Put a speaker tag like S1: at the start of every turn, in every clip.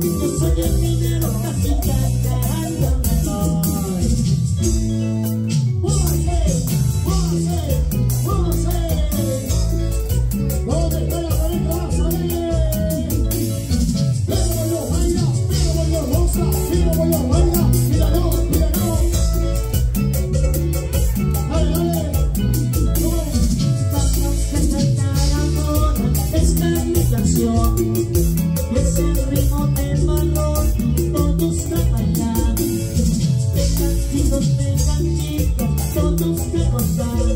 S1: Yo soy el minero, casi cantarán i'm Cantando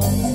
S1: home.